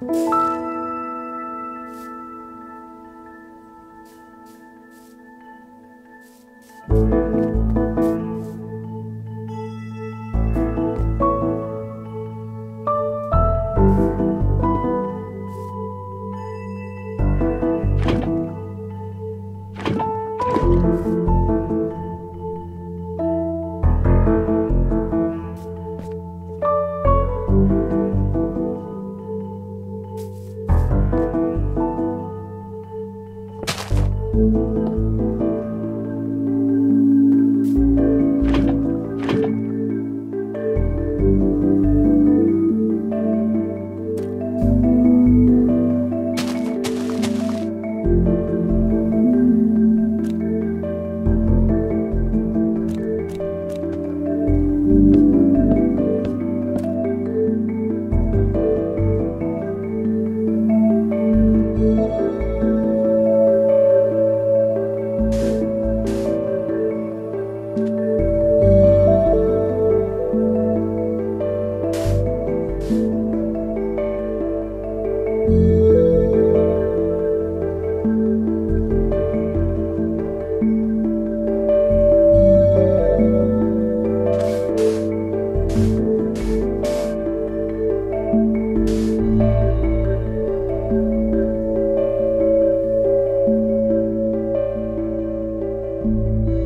Música you